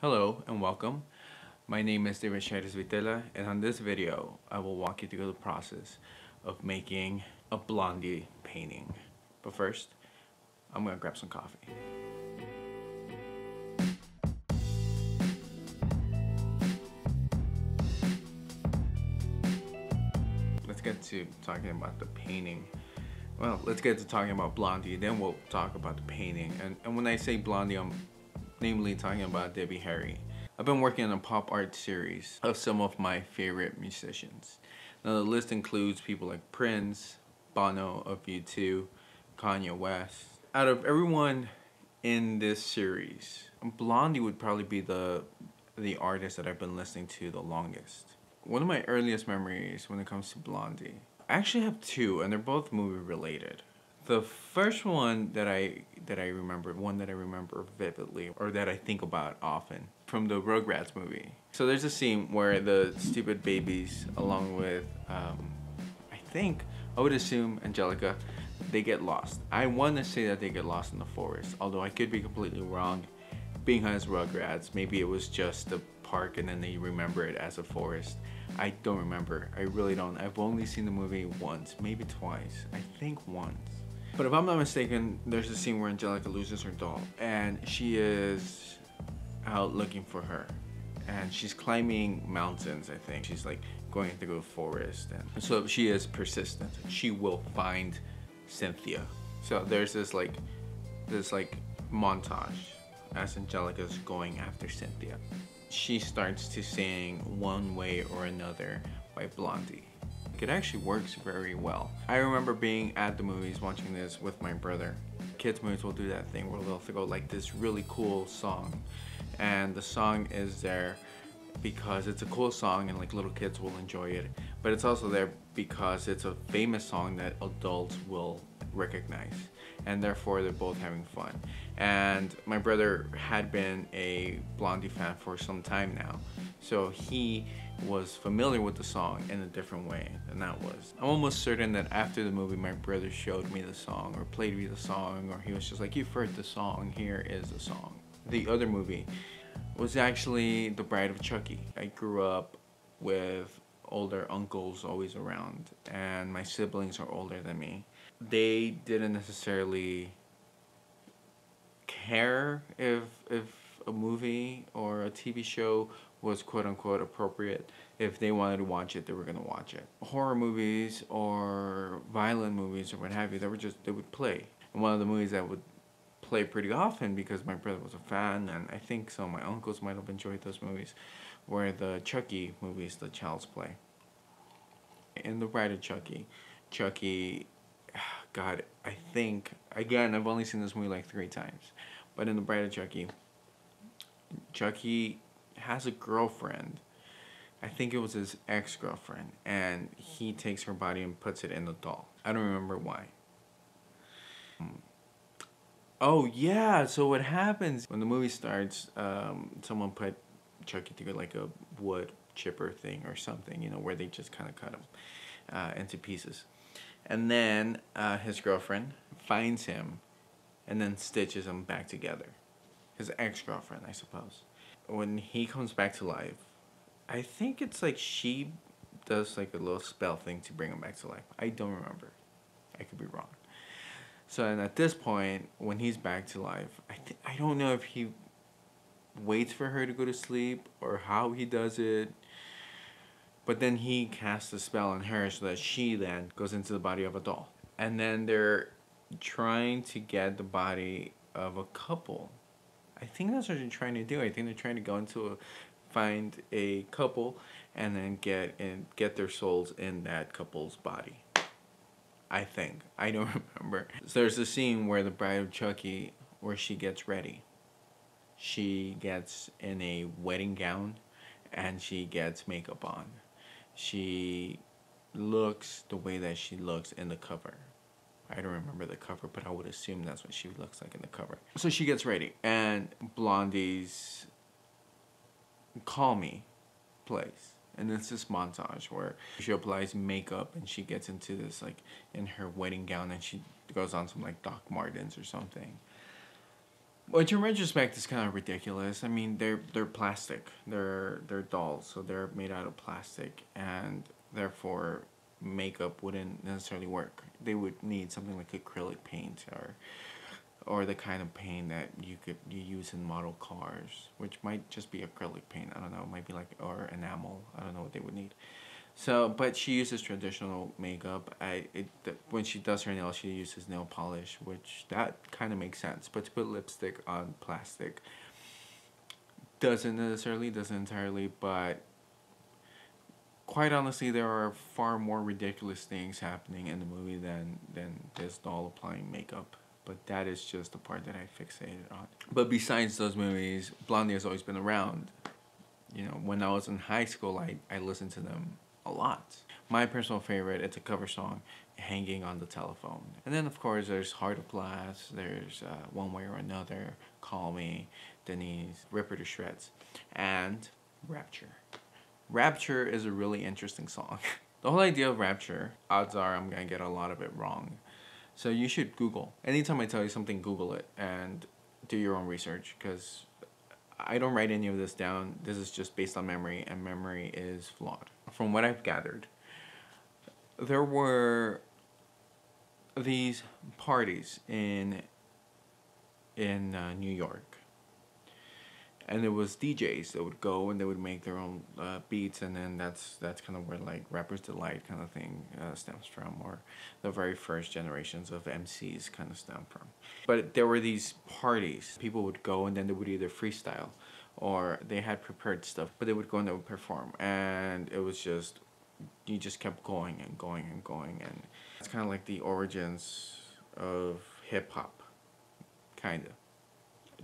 Hello and welcome. My name is David Chairez Vitela and on this video I will walk you through the process of making a blondie painting. But first, I'm gonna grab some coffee. Let's get to talking about the painting. Well, let's get to talking about Blondie, then we'll talk about the painting. And, and when I say Blondie, I'm namely talking about Debbie Harry. I've been working on a pop art series of some of my favorite musicians. Now the list includes people like Prince, Bono of U2, Kanye West. Out of everyone in this series, Blondie would probably be the the artist that I've been listening to the longest. One of my earliest memories when it comes to Blondie, I actually have two and they're both movie related. The first one that I that I remember, one that I remember vividly, or that I think about often, from the Rugrats movie. So there's a scene where the stupid babies, along with, um, I think, I would assume Angelica, they get lost. I want to say that they get lost in the forest, although I could be completely wrong. Being as Rugrats, maybe it was just a park and then they remember it as a forest. I don't remember. I really don't. I've only seen the movie once, maybe twice. I think once. But if I'm not mistaken, there's a scene where Angelica loses her doll and she is out looking for her. And she's climbing mountains, I think. She's like going through a forest. And so she is persistent. She will find Cynthia. So there's this like, this like montage as Angelica's going after Cynthia. She starts to sing One Way or Another by Blondie. It actually works very well. I remember being at the movies watching this with my brother. Kids movies will do that thing where they'll go like this really cool song and the song is there because it's a cool song and like little kids will enjoy it but it's also there because it's a famous song that adults will recognize and therefore they're both having fun and my brother had been a blondie fan for some time now so he was familiar with the song in a different way than that was. I'm almost certain that after the movie my brother showed me the song or played me the song or he was just like you've heard the song, here is the song. The other movie was actually The Bride of Chucky. I grew up with older uncles always around and my siblings are older than me. They didn't necessarily care if if a movie or a TV show was quote unquote appropriate. If they wanted to watch it, they were gonna watch it. Horror movies or violent movies or what have you, they were just they would play. And one of the movies that would play pretty often because my brother was a fan and I think some of my uncles might have enjoyed those movies were the Chucky movies, the Child's Play. And the Bride of Chucky, Chucky, God, I think again I've only seen this movie like three times, but in the Bride of Chucky, Chucky has a girlfriend. I think it was his ex girlfriend, and he takes her body and puts it in the doll. I don't remember why. Oh yeah, so what happens when the movie starts? Um, someone put Chucky through like a wood chipper thing or something, you know, where they just kind of cut him uh, into pieces, and then uh, his girlfriend finds him, and then stitches him back together. His ex girlfriend, I suppose when he comes back to life, I think it's like she does like a little spell thing to bring him back to life. I don't remember. I could be wrong. So and at this point, when he's back to life, I th- I don't know if he waits for her to go to sleep or how he does it. But then he casts a spell on her so that she then goes into the body of a doll. And then they're trying to get the body of a couple I think that's what they're trying to do. I think they're trying to go into a find a couple and then get and get their souls in that couple's body. I think. I don't remember. So there's a scene where the bride of Chucky where she gets ready. She gets in a wedding gown and she gets makeup on. She looks the way that she looks in the cover. I don't remember the cover, but I would assume that's what she looks like in the cover. So she gets ready, and Blondie's Call Me plays. And it's this montage where she applies makeup and she gets into this, like, in her wedding gown, and she goes on some, like, Doc Martens or something. Which in retrospect is kind of ridiculous. I mean, they're they're plastic. They're they're dolls, so they're made out of plastic, and therefore makeup wouldn't necessarily work. They would need something like acrylic paint or or the kind of paint that you could you use in model cars, which might just be acrylic paint. I don't know. It might be like or enamel. I don't know what they would need. So, but she uses traditional makeup. I it when she does her nails, she uses nail polish, which that kind of makes sense. But to put lipstick on plastic doesn't necessarily, doesn't entirely, but quite honestly, there are far more ridiculous things happening in the movie than than this doll applying makeup but that is just the part that I fixated on. But besides those movies, Blondie has always been around. You know, when I was in high school, I, I listened to them a lot. My personal favorite, it's a cover song, Hanging on the Telephone. And then, of course, there's Heart of Glass, there's uh, One Way or Another, Call Me, Denis, Ripper to Shreds, and Rapture. Rapture is a really interesting song. the whole idea of Rapture, odds are I'm gonna get a lot of it wrong so you should Google. Anytime I tell you something, Google it and do your own research because I don't write any of this down. This is just based on memory, and memory is flawed. From what I've gathered, there were these parties in in uh, New York and it was DJs that would go and they would make their own uh, beats, and then that's that's kind of where like rappers delight kind of thing uh, stems from, or the very first generations of MCs kind of stem from. But there were these parties. People would go and then they would either freestyle, or they had prepared stuff, but they would go and they would perform, and it was just you just kept going and going and going, and it's kind of like the origins of hip hop, kind of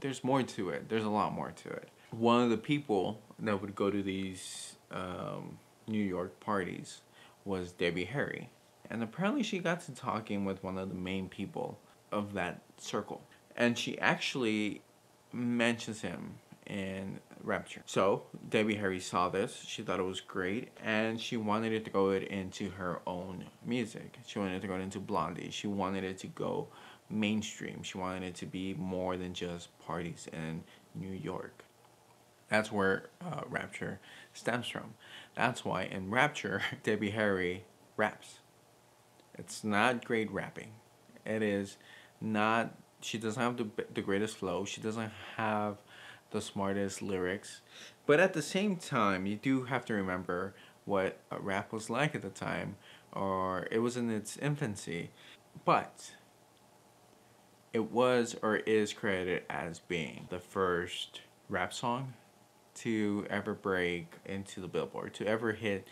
there's more to it. There's a lot more to it. One of the people that would go to these um, New York parties was Debbie Harry. And apparently she got to talking with one of the main people of that circle. And she actually mentions him in Rapture. So Debbie Harry saw this, she thought it was great, and she wanted it to go into her own music. She wanted it to go into Blondie. She wanted it to go mainstream. She wanted it to be more than just parties in New York. That's where uh, Rapture stems from. That's why in Rapture, Debbie Harry raps. It's not great rapping. It is not, she doesn't have the, the greatest flow. She doesn't have the smartest lyrics. But at the same time, you do have to remember what rap was like at the time, or it was in its infancy. But it was or is credited as being the first rap song to ever break into the billboard, to ever hit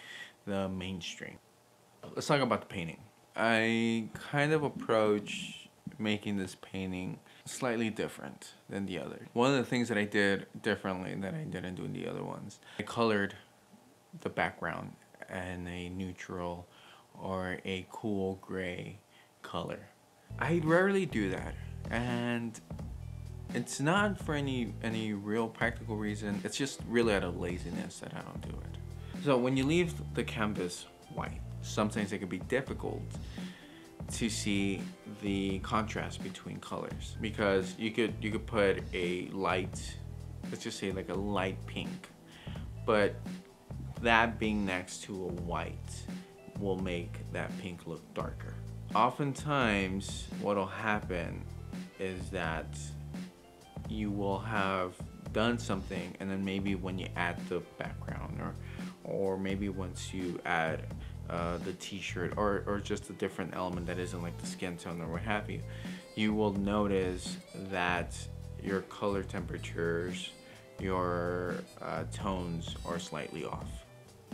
the mainstream. Let's talk about the painting. I kind of approach making this painting slightly different than the other. One of the things that I did differently that I didn't do in the other ones, I colored the background in a neutral or a cool gray color. I rarely do that and it's not for any any real practical reason. It's just really out of laziness that I don't do it. So when you leave the canvas white, sometimes it can be difficult to see the contrast between colors because you could you could put a light let's just say like a light pink but that being next to a white will make that pink look darker oftentimes what'll happen is that you will have done something and then maybe when you add the background or or maybe once you add uh, the t-shirt or, or just a different element that isn't like the skin tone or what have you you will notice that your color temperatures your uh, tones are slightly off.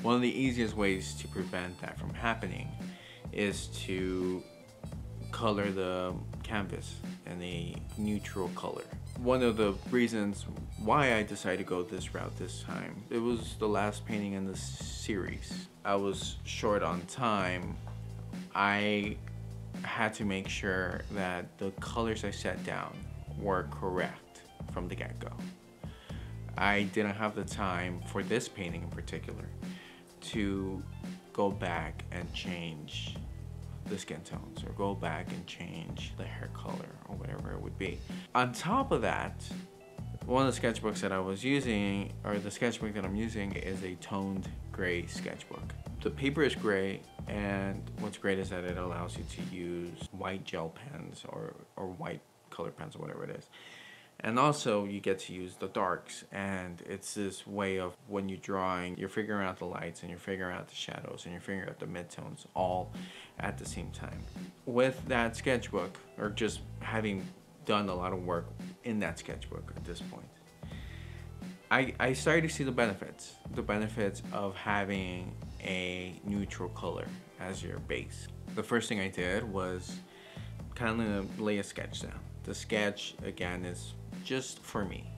One of the easiest ways to prevent that from happening is to color the canvas in a neutral color. One of the reasons why I decided to go this route this time, it was the last painting in the series. I was short on time. I had to make sure that the colors I set down were correct from the get-go. I didn't have the time for this painting in particular to go back and change the skin tones or go back and change the hair color or whatever it would be. On top of that, one of the sketchbooks that I was using, or the sketchbook that I'm using, is a toned gray sketchbook. The paper is gray, and what's great is that it allows you to use white gel pens or, or white color pens or whatever it is. And also you get to use the darks and it's this way of when you're drawing, you're figuring out the lights and you're figuring out the shadows and you're figuring out the midtones all at the same time. With that sketchbook or just having done a lot of work in that sketchbook at this point, I, I started to see the benefits. The benefits of having a neutral color as your base. The first thing I did was kind of lay a sketch down. The sketch, again, is just for me.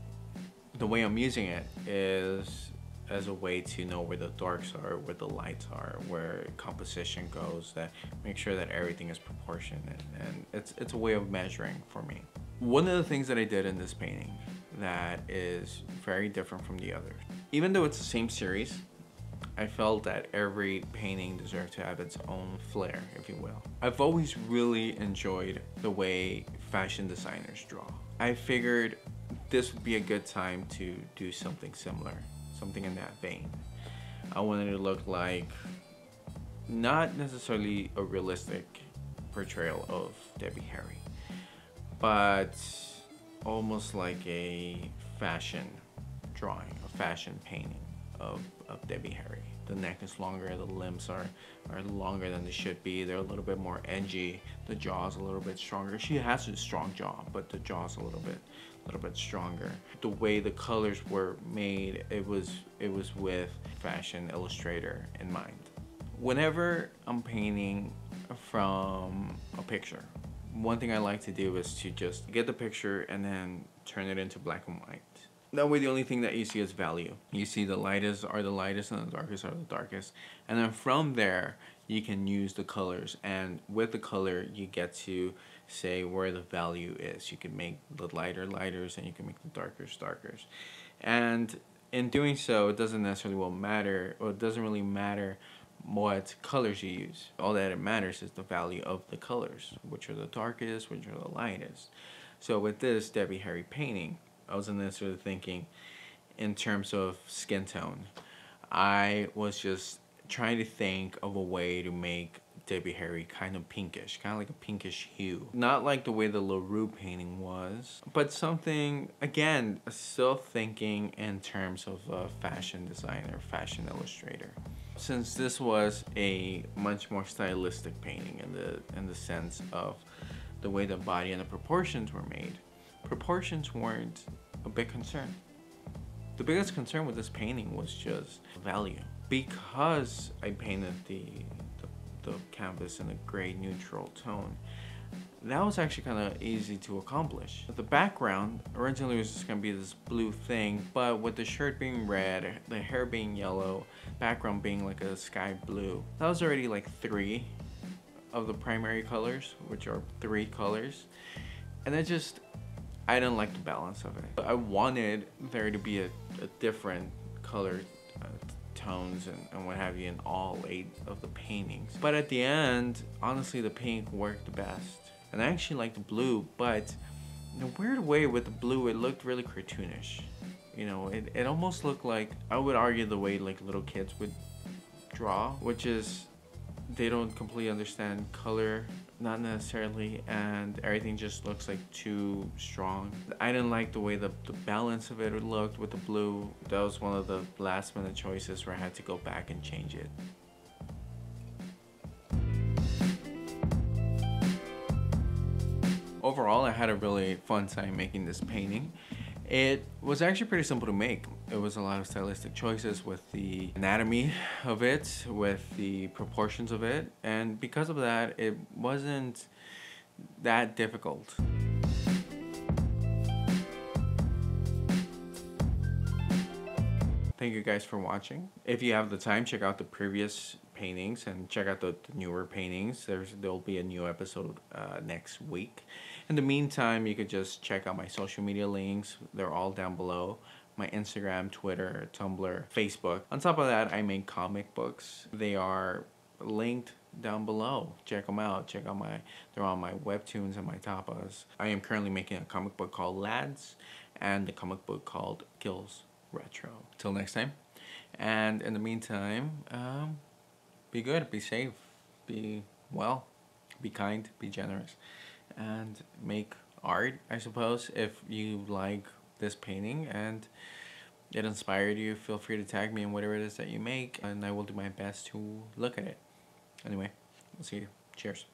The way I'm using it is as a way to know where the darks are, where the lights are, where composition goes, that make sure that everything is proportionate. And it's, it's a way of measuring for me. One of the things that I did in this painting that is very different from the others, even though it's the same series, I felt that every painting deserved to have its own flair, if you will. I've always really enjoyed the way fashion designers draw. I figured this would be a good time to do something similar, something in that vein. I wanted to look like not necessarily a realistic portrayal of Debbie Harry, but almost like a fashion drawing, a fashion painting of, of Debbie Harry. The neck is longer, the limbs are, are longer than they should be. They're a little bit more edgy. The jaw's a little bit stronger. She has a strong jaw, but the jaw's a little bit a little bit stronger. The way the colors were made, it was it was with fashion illustrator in mind. Whenever I'm painting from a picture, one thing I like to do is to just get the picture and then turn it into black and white. That way the only thing that you see is value. You see the lightest are the lightest and the darkest are the darkest. And then from there, you can use the colors. And with the color, you get to say where the value is. You can make the lighter lighters and you can make the darkers darkers. And in doing so, it doesn't necessarily will matter, or it doesn't really matter what colors you use. All that it matters is the value of the colors, which are the darkest, which are the lightest. So with this Debbie Harry painting, I wasn't necessarily thinking in terms of skin tone. I was just trying to think of a way to make Debbie Harry kind of pinkish, kind of like a pinkish hue. Not like the way the La Roux painting was, but something, again, still thinking in terms of a fashion designer, fashion illustrator. Since this was a much more stylistic painting in the, in the sense of the way the body and the proportions were made, proportions weren't a big concern. The biggest concern with this painting was just value. Because I painted the, the, the canvas in a gray neutral tone, that was actually kind of easy to accomplish. The background originally was just going to be this blue thing, but with the shirt being red, the hair being yellow, background being like a sky blue, that was already like three of the primary colors, which are three colors. And it just I didn't like the balance of it. I wanted there to be a, a different color uh, tones and, and, what have you in all eight of the paintings. But at the end, honestly, the pink worked the best. And I actually liked the blue, but in a weird way with the blue, it looked really cartoonish. You know, it, it almost looked like, I would argue the way like little kids would draw, which is they don't completely understand color not necessarily and everything just looks like too strong. I didn't like the way the, the balance of it looked with the blue. That was one of the last minute choices where i had to go back and change it. Overall i had a really fun time making this painting it was actually pretty simple to make. It was a lot of stylistic choices with the anatomy of it, with the proportions of it, and because of that, it wasn't that difficult. Thank you guys for watching. If you have the time, check out the previous paintings and check out the, the newer paintings. There's There'll be a new episode uh, next week. In the meantime, you could just check out my social media links. They're all down below. My Instagram, Twitter, Tumblr, Facebook. On top of that, I make comic books. They are linked down below. Check them out. Check out my, they're on my webtoons and my tapas. I am currently making a comic book called Lads and a comic book called Gil's Retro. Till next time. And in the meantime, um, be good, be safe, be well, be kind, be generous, and make art, I suppose, if you like this painting and it inspired you, feel free to tag me in whatever it is that you make, and I will do my best to look at it. Anyway, we'll see you. Cheers.